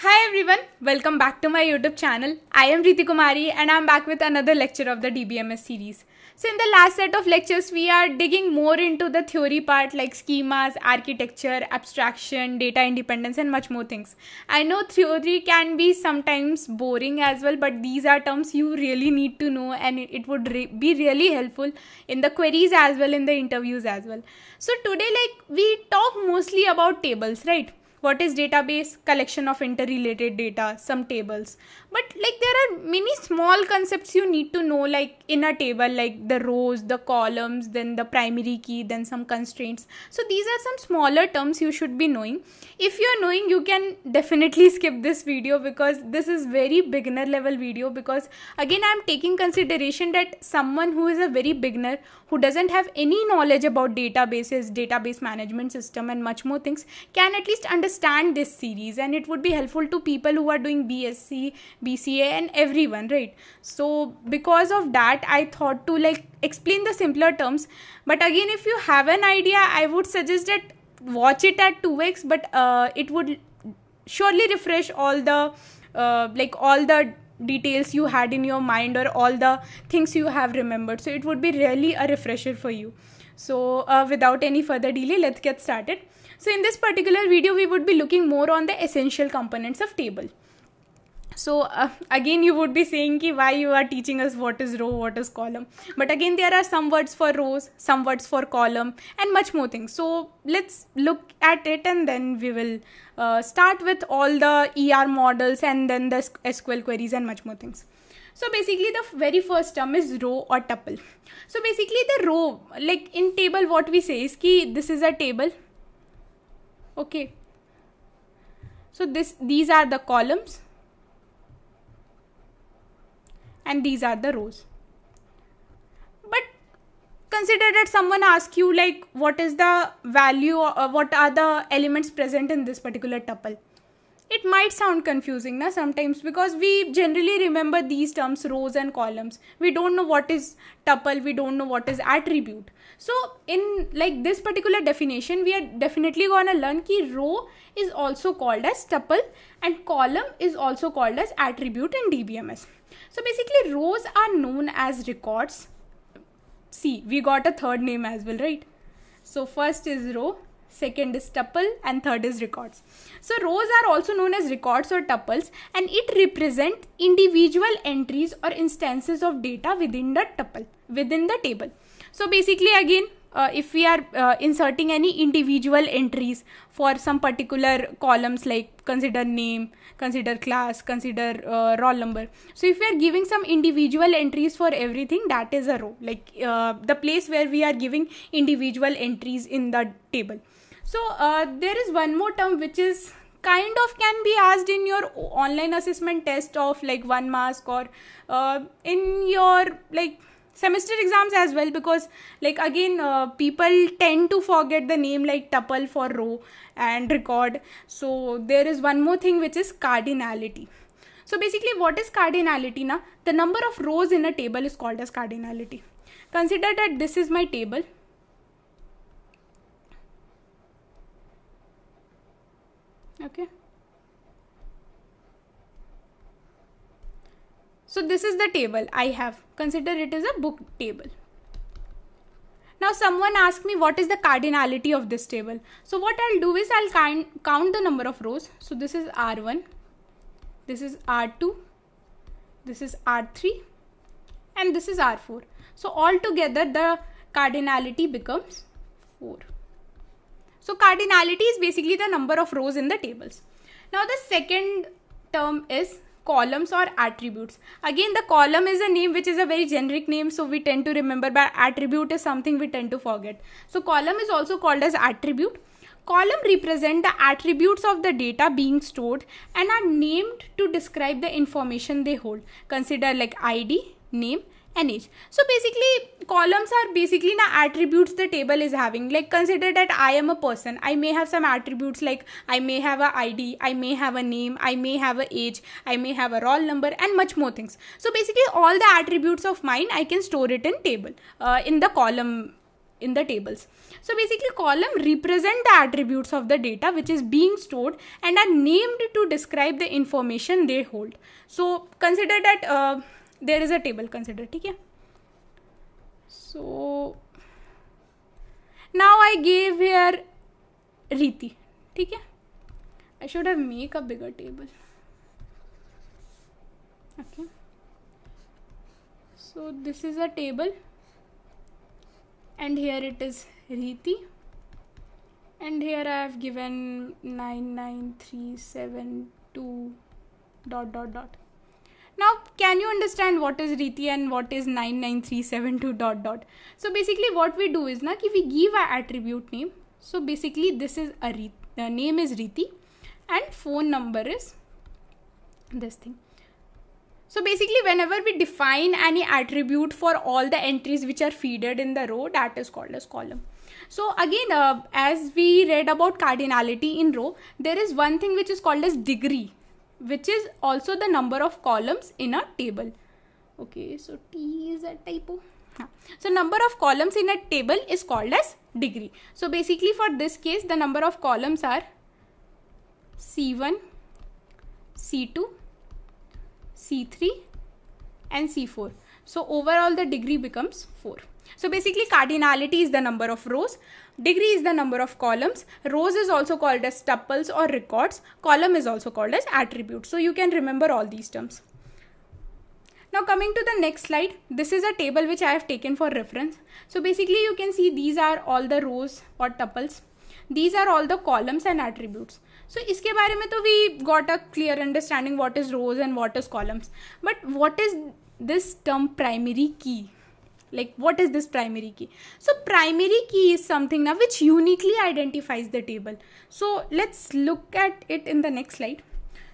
Hi everyone, welcome back to my YouTube channel. I am Riti Kumari and I'm back with another lecture of the DBMS series. So in the last set of lectures, we are digging more into the theory part like schemas, architecture, abstraction, data independence and much more things. I know theory can be sometimes boring as well, but these are terms you really need to know and it, would re- be really helpful in the queries as well, in the interviews as well. So today like we talk mostly about tables, right? What is database? Collection of interrelated data some tables. But like there are many small concepts you need to know like in a table like the rows the columns then the primary key then some constraints. So these are some smaller terms you should be knowing. If you are knowing you can definitely skip this video because this is very beginner level video because again i am taking consideration that someone who is a very beginner who doesn't have any knowledge about databases database management system and much more things can at least understand this series. And it would be helpful to people who are doing BSc, BCA and everyone, right? So because of that, I thought to like explain the simpler terms. But again, if you have an idea, I would suggest that watch it at 2x, but uh, it would surely refresh all the uh, like all the details you had in your mind or all the things you have remembered so it would be really a refresher for you so uh, without any further delay let's get started so in this particular video, we would be looking more on the essential components of table. So uh, again, you would be saying ki why you are teaching us what is row, what is column. But again, there are some words for rows, some words for column and much more things. So let's look at it and then we will uh, start with all the ER models and then the SQL queries and much more things. So basically the very first term is row or tuple. So basically the row, like in table what we say is ki this is a table okay so this these are the columns and these are the rows. But consider that someone asks you like what is the value or uh, what are the elements present in this particular tuple it might sound confusing na sometimes because we generally remember these terms rows and columns. We don't know what is tuple we don't know what is attribute. So in like this particular definition we are definitely going to learn ki row is also called as tuple and column is also called as attribute in dbms so basically rows are known as records. See we got a third name as well right? So first is row second is tuple and third is records. So rows are also known as records or tuples and it represent individual entries or instances of data within the tuple within the table. So basically again uh, if we are uh, inserting any individual entries for some particular columns like consider name consider class consider uh, roll number. So if we are giving some individual entries for everything that is a row. Like uh, the place where we are giving individual entries in the table so uh, there is one more term which is kind of can be asked in your online assessment test of like one mask or uh, in your like semester exams as well because like again uh, people tend to forget the name like tuple for row and record. So there is one more thing which is cardinality. So basically what is cardinality now the number of rows in a table is called as cardinality. Consider that this is my table okay. So this is the table i have. Consider it as a book table. Now someone asked me what is the cardinality of this table. So what i'll do is i'll count the number of rows. So this is r1 this is r2 this is r3 and this is r4 so altogether the cardinality becomes 4 so cardinality is basically the number of rows in the tables. Now the second term is columns or attributes. Again the column is a name which is a very generic name so we tend to remember but attribute is something we tend to forget. So column is also called as attribute. Column represent the attributes of the data being stored and are named to describe the information they hold. Consider like ID, name and so basically columns are basically the attributes the table is having like consider that i am a person i may have some attributes like i may have a id i may have a name i may have a age i may have a roll number and much more things so basically all the attributes of mine i can store it in table uh, in the column in the tables. So basically column represent the attributes of the data which is being stored and are named to describe the information they hold. So consider that uh, there is a table consider okay so now I gave here Riti okay I should have make a bigger table. Okay. So this is a table. And here it is Riti. And here I have given 99372 dot dot dot now can you understand what is Riti and what is 99372 dot dot? So basically what we do is na ki we give a attribute name. So basically this is a name is Riti and phone number is this thing. So basically whenever we define any attribute for all the entries which are feeded in the row that is called as column. So again uh, as we read about cardinality in row there is one thing which is called as degree which is also the number of columns in a table. Okay so T is a typo. So number of columns in a table is called as degree. So basically for this case the number of columns are C1, C2, C3 and C4. So overall the degree becomes 4. So basically cardinality is the number of rows, degree is the number of columns, rows is also called as tuples or records, column is also called as attributes. So you can remember all these terms. Now coming to the next slide, this is a table which I have taken for reference. So basically you can see these are all the rows or tuples. These are all the columns and attributes. So इसके बारे में तो we got a clear understanding what is rows and what is columns. But what is this term primary key? Like what is this primary key? So primary key is something now which uniquely identifies the table. So let's look at it in the next slide.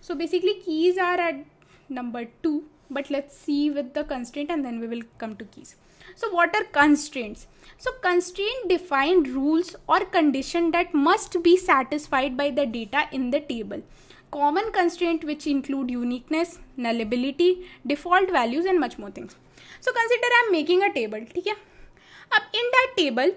So basically keys are at number 2 but let's see with the constraint and then we will come to keys. So what are constraints? So constraint define rules or condition that must be satisfied by the data in the table. Common constraint which include uniqueness, nullability, default values and much more things. So consider I'm making a table. Okay? Up in that table,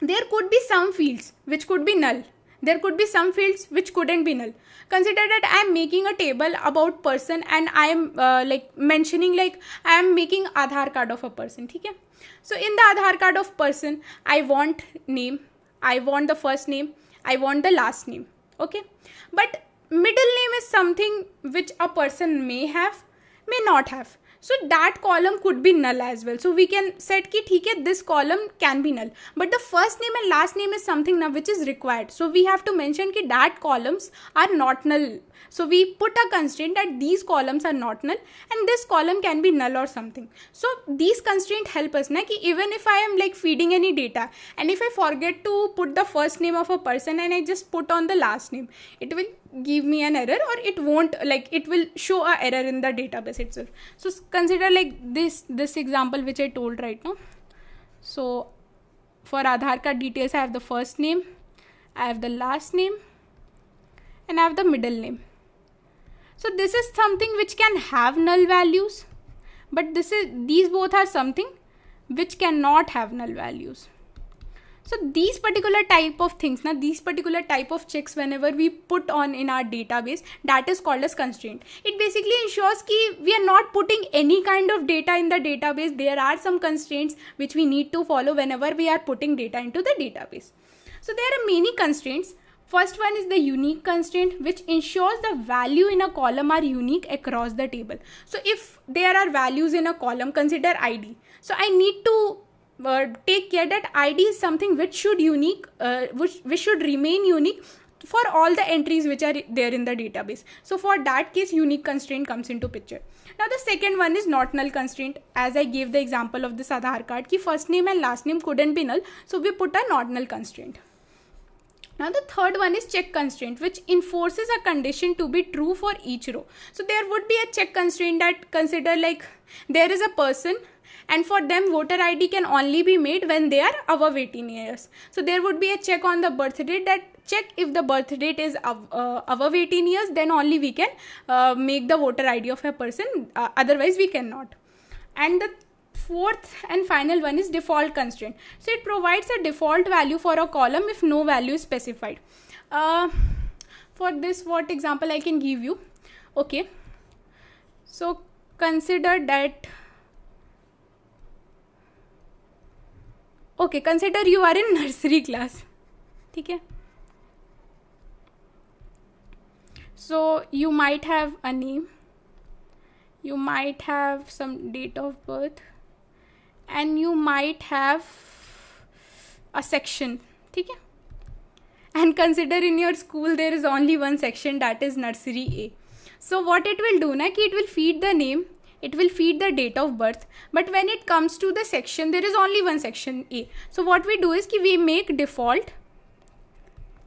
there could be some fields which could be null. There could be some fields which couldn't be null. Consider that I am making a table about person and I am uh, like mentioning like I am making Aadhaar card of a person. Okay? So in the Aadhaar card of person, I want name, I want the first name, I want the last name. Okay. But middle name is something which a person may have, may not have. So that column could be null as well. So we can set ki theek this column can be null. But the first name and last name is something now which is required. So we have to mention ki that columns are not null so we put a constraint that these columns are not null and this column can be null or something. So these constraints help us na ki even if I am like feeding any data and if I forget to put the first name of a person and I just put on the last name, it will give me an error or it won't like it will show a error in the database itself. So consider like this this example which I told right now. So for Aadhaar card details I have the first name, I have the last name and I have the middle name. So this is something which can have null values, but this is these both are something which cannot have null values. So these particular type of things, now these particular type of checks whenever we put on in our database, that is called as constraint. It basically ensures that we are not putting any kind of data in the database. There are some constraints which we need to follow whenever we are putting data into the database. So there are many constraints First one is the unique constraint which ensures the value in a column are unique across the table. So if there are values in a column, consider ID. So I need to uh, take care that ID is something which should unique, uh, which, which should remain unique for all the entries which are there in the database. So for that case, unique constraint comes into picture. Now the second one is not null constraint. As I gave the example of this Aadhaar card, ki first name and last name couldn't be null. So we put a not null constraint. Now the third one is check constraint which enforces a condition to be true for each row. So there would be a check constraint that consider like there is a person and for them voter ID can only be made when they are above 18 years. So there would be a check on the birth date that check if the birth date is uh, above 18 years then only we can uh, make the voter ID of a person uh, otherwise we cannot. And the fourth and final one is default constraint. So it provides a default value for a column if no value is specified. Uh, for this what example i can give you? Okay. So consider that okay consider you are in nursery class. okay so you might have a name. You might have some date of birth and you might have a section okay and consider in your school there is only one section that is nursery a. So what it will do na ki it will feed the name it will feed the date of birth but when it comes to the section there is only one section a. So what we do is ki we make default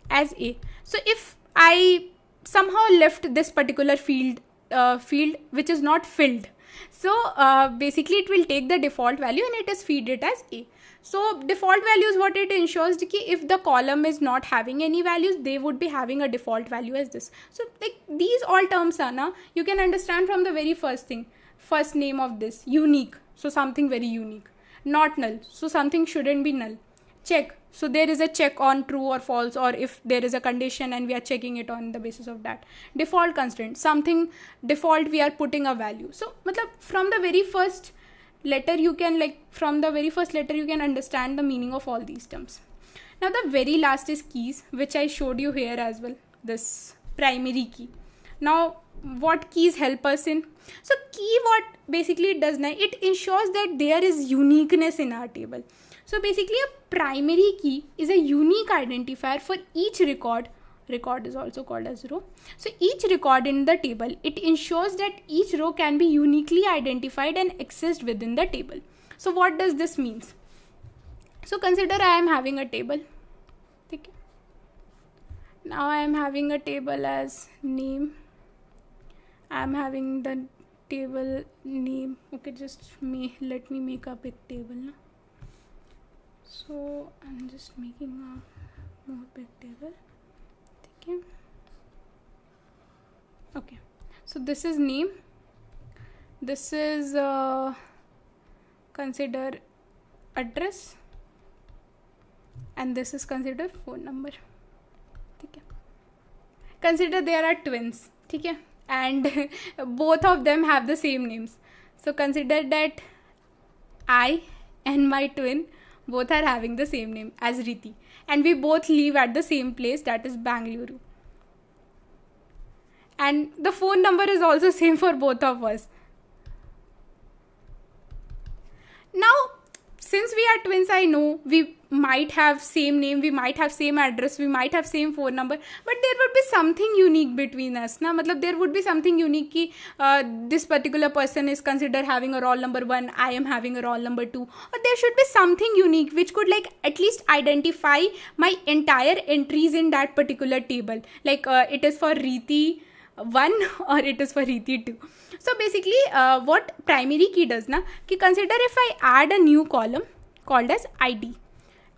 as a. So if i somehow left this particular field uh, field which is not filled so uh, basically it will take the default value and it is feed it as a. So default value is what it ensures that if the column is not having any values they would be having a default value as this. So like these all terms are now you can understand from the very first thing first name of this unique. So something very unique. Not null. So something shouldn't be null check. So there is a check on true or false or if there is a condition and we are checking it on the basis of that. Default constraint. Something default we are putting a value. So from the very first letter you can like from the very first letter you can understand the meaning of all these terms. Now the very last is keys which i showed you here as well this primary key. Now what keys help us in? So key what basically it does now it ensures that there is uniqueness in our table so basically a primary key is a unique identifier for each record. Record is also called as row. So each record in the table it ensures that each row can be uniquely identified and accessed within the table. So what does this means? So consider i am having a table. okay now i am having a table as name. I am having the table name. Okay just me let me make a big table so i'm just making a more big table okay okay. So this is name this is uh, consider address. And this is consider phone number. Consider there are twins. Okay and both of them have the same names. So consider that i and my twin both are having the same name as Riti and we both live at the same place that is Bangalore. And the phone number is also same for both of us. Now, since we are twins, I know. We might have same name we might have same address we might have same phone number but there would be something unique between us na? Matlab there would be something unique ki uh, this particular person is considered having a roll number 1 i am having a roll number 2 or there should be something unique which could like at least identify my entire entries in that particular table. Like uh, it is for Riti 1 or it is for Riti 2 so basically uh, what primary key does na? Ki consider if i add a new column called as id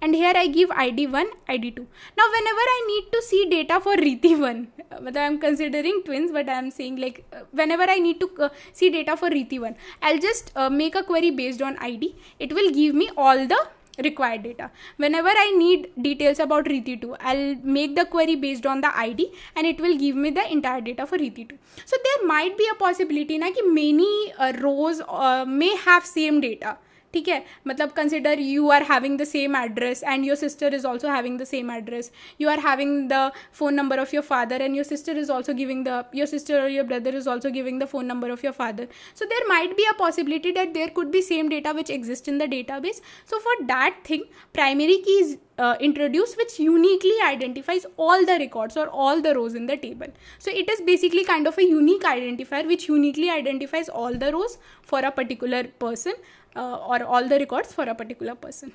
and here I give ID1, ID2. Now whenever I need to see data for Riti1, but I'm considering twins, but I'm saying like uh, whenever I need to uh, see data for Riti1, I'll just uh, make a query based on ID. It will give me all the required data. Whenever I need details about Riti2, I'll make the query based on the ID and it will give me the entire data for Riti2. So there might be a possibility na ki many uh, rows uh, may have same data ठीक है मतलब consider you are having the same address and your sister is also having the same address you are having the phone number of your father and your sister is also giving the your sister और your brother is also giving the phone number of your father so there might be a possibility that there could be same data which exist in the data base so for that thing primary की is uh, introduced which uniquely identifies all the records or all the rows in the table. So it is basically kind of a unique identifier which uniquely identifies all the rows for a particular person uh, or all the records for a particular person.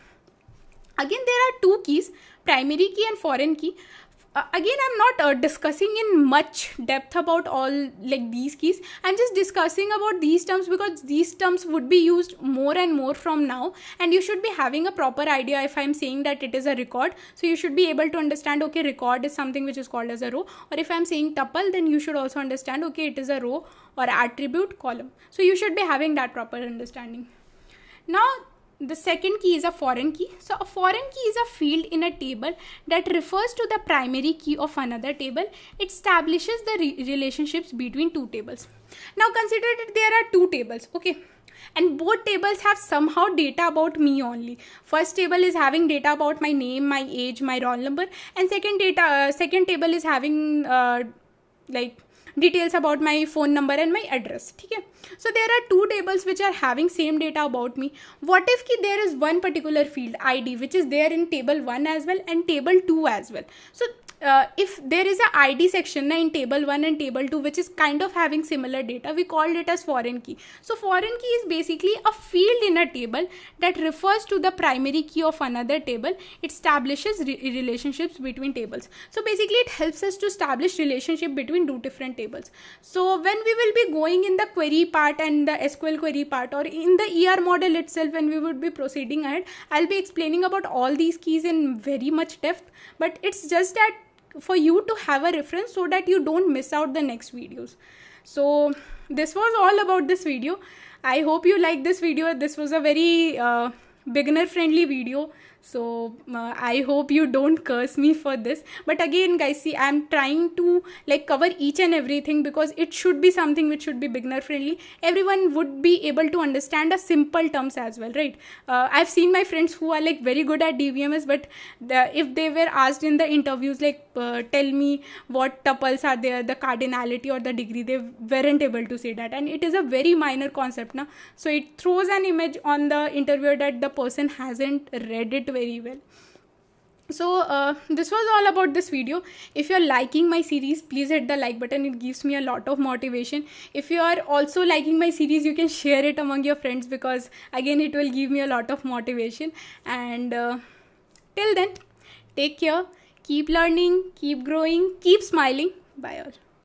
Again, there are two keys, primary key and foreign key. Uh, again i'm not uh, discussing in much depth about all like these keys. I'm just discussing about these terms because these terms would be used more and more from now. And you should be having a proper idea if i'm saying that it is a record. So you should be able to understand okay record is something which is called as a row. Or if i'm saying tuple then you should also understand okay it is a row or attribute column. So you should be having that proper understanding now the second key is a foreign key. So a foreign key is a field in a table that refers to the primary key of another table. It establishes the re relationships between two tables. Now consider that there are two tables okay? And both tables have somehow data about me only. First table is having data about my name my age my roll number. And second data uh, second table is having uh, like details about my phone number and my address okay so there are two tables which are having same data about me. What if ki there is one particular field id which is there in table 1 as well and table 2 as well? So uh, if there is a id section na, in table 1 and table 2 which is kind of having similar data we called it as foreign key. So foreign key is basically a field in a table that refers to the primary key of another table. It establishes re relationships between tables. So basically it helps us to establish relationship between two different tables. So when we will be going in the query part and the sql query part or in the er model itself when we would be proceeding ahead i'll be explaining about all these keys in very much depth. But it's just that for you to have a reference so that you don't miss out the next videos. So this was all about this video. I hope you like this video. This was a very uh, beginner friendly video so uh, i hope you don't curse me for this. But again guys see i'm trying to like cover each and everything because it should be something which should be beginner friendly everyone would be able to understand a simple terms as well right? Uh, i've seen my friends who are like very good at dbms but the, if they were asked in the interviews like uh, tell me what tuples are there the cardinality or the degree they weren't able to say that. And it is a very minor concept now so it throws an image on the interviewer that the person hasn't read it very well. So uh, this was all about this video. If you're liking my series please hit the like button. It gives me a lot of motivation. If you are also liking my series you can share it among your friends because again it will give me a lot of motivation. And uh, till then take care keep learning keep growing keep smiling. Bye all